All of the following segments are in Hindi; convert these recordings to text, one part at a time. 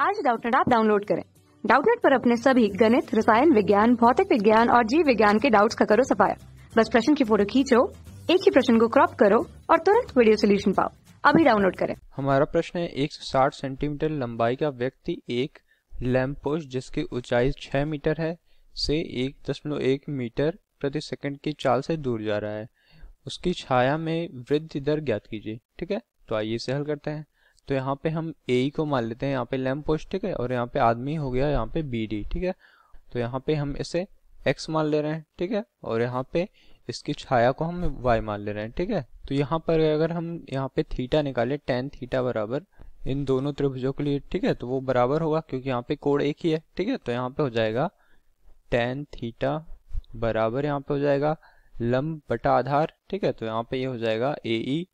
आज डाउटनेट आप डाउनलोड करें। डाउटनेट पर अपने सभी गणित, रसायन विज्ञान, भौतिक विज्ञान और जीव विज्ञान के डाउट्स का करो सफाया। बस प्रश्न की फ़ोटो खींचो, एक ही प्रश्न को क्रॉप करो और तुरंत वीडियो सोल्यूशन पाओ। अभी डाउनलोड करें। हमारा प्रश्न है 160 सेंटीमीटर लंबाई का व्यक्ति एक लैंप पोस्ट जिसकी ऊंचाई 6 मीटर है से 1.1 मीटर प्रति सेकंड की चाल से दूर जा रहा है। उसकी छाया में वृद्धि दर ज्ञात कीजिए, ठीक है? तो आइए इसे हल करते हैं। तो यहाँ पे हम ए को मान लेते हैं यहाँ पे लैम्प पोस्ट ठीक है और यहाँ पे आदमी हो गया यहाँ पे बी डी ठीक है तो यहाँ पे हम इसे एक्स मान ले रहे हैं ठीक है और यहाँ पे इसकी छाया को हम वाई मान ले रहे हैं ठीक है तो यहाँ पर अगर हम यहाँ पे थीटा निकाले टेन थीटा बराबर इन दोनों त्रिभुजों के लिए ठीक है तो वो बराबर होगा क्योंकि यहाँ पे कोड एक ही है ठीक है तो यहाँ पे हो जाएगा टेन थीटा बराबर यहाँ पे हो जाएगा लंब बटा आधार ठीक है तो यहाँ पे ये यह हो जाएगा AE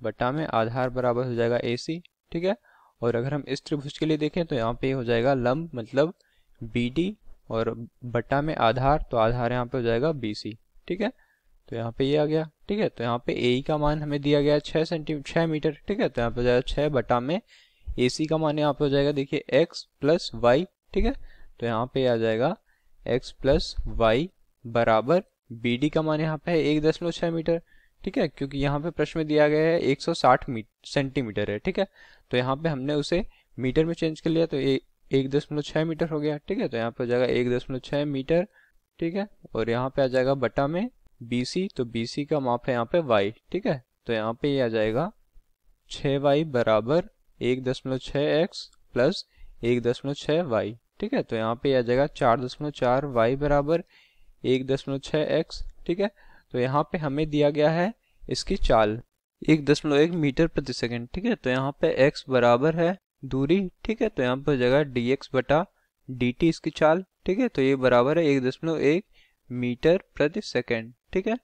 बटा में आधार बराबर हो जाएगा ए सी ठीक है? और अगर हम इस त्रिभुज के लिए देखें तो यहाँ पे हो जाएगा लंब मतलब बी डी और बट्टा में आधार तो आधार यहाँ पे हो जाएगा BC ठीक है? तो यहाँ पे ये आ गया, ठीक है? तो यहाँ पे ए e का मान हमें दिया गया छः सेंटीमीटर छः मीटर, ठीक है? तो यहाँ पे हो जाएगा छः बटा में ए सी का मान यहाँ पे हो जाएगा, देखिए एक्स प्लस वाई ठीक है? तो यहाँ पे आ जाएगा एक्स प्लस वाई बराबर बी डी का मान यहाँ पे है एक दशमलव छः मीटर ठीक है? क्योंकि यहाँ पे प्रश्न में दिया गया है 160 सेंटीमीटर है, ठीक है? तो यहाँ पे हमने उसे मीटर में चेंज कर लिया तो एक दशमलव छः मीटर हो गया, ठीक है? तो यहाँ पे हो जाएगा एक दशमलव छः मीटर, ठीक है? और यहाँ पे आ जाएगा बटा में बीसी तो बीसी का माप है यहाँ पे वाई ठीक है? तो यहाँ पे ये आ जाएगा छः वाई बराबर एक दशमलव छः एक्स प्लस एक दशमलव छः वाई ठीक है? तो यहाँ पे आ जाएगा चार दशमलव चार वाई बराबर एक दशमलव छः एक्स ठीक है? तो यहाँ पे हमें दिया गया है इसकी चाल। एक दशमलव एक मीटर प्रति सेकंड, ठीक है? तो यहाँ पे x बराबर है दूरी, ठीक है? तो यहाँ पर जगह डी एक्स बटा डी टी इसकी चाल, ठीक है? तो ये बराबर है एक दशमलव एक मीटर प्रति सेकंड, ठीक है?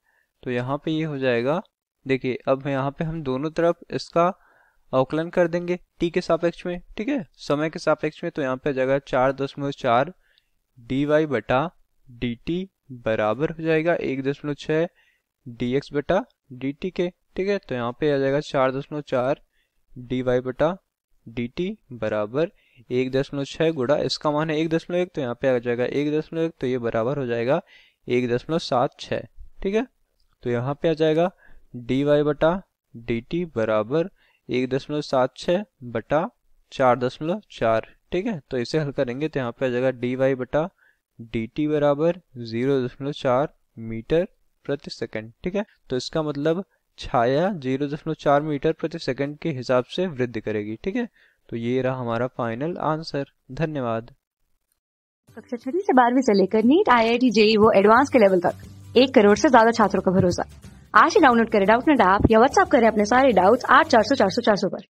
तो यहाँ पे ये हो जाएगा, देखिए, अब यहाँ पे हम दोनों तरफ़ इसका अवकलन कर देंगे टी के सापेक्ष में, ठीक है? समय के सापेक्ष में तो यहाँ पे जगह चार दशमलव चार डी वाई बटा डी टी बराबर हो जाएगा एक दशमलव छः डी एक्स बटा डी टी के, ठीक है? तो यहाँ पे आ जाएगा चार दशमलव चार डी वाई बटा डी टी बराबर एक दशमलव छः गुड़ा इसका मान है एक दशमलव एक तो यहाँ पे आ जाएगा एक दशमलव एक तो ये बराबर हो जाएगा एक दशमलव सात छः ठीक है? तो यहाँ पे आ जाएगा डी वाई बटा डी टी बराबर एक दशमलव सात छः बटा चार दशमलव चार, ठीक है? तो इसे हल करेंगे तो यहाँ पे आ जाएगा डी वाई बटा डी टी बराबर ज़ीरो दशमलव चार मीटर प्रति सेकंड, ठीक है? तो इसका मतलब छाया ज़ीरो दशमलव चार मीटर प्रति सेकंड के हिसाब से वृद्धि करेगी, ठीक है? तो ये रहा हमारा फाइनल आंसर धन्यवाद. कक्षा छठी से बारहवीं से लेकर NEET I I T JEE वो एडवांस के लेवल तक। एक करोड़ से ज़्यादा छात्रों का भरोसा। आज ही डाउनलोड करें डाउट नेट ऐप या व्हाट्सएप करें अपने सारे डाउट्स आठ चार सौ चार सौ चार सौ पर।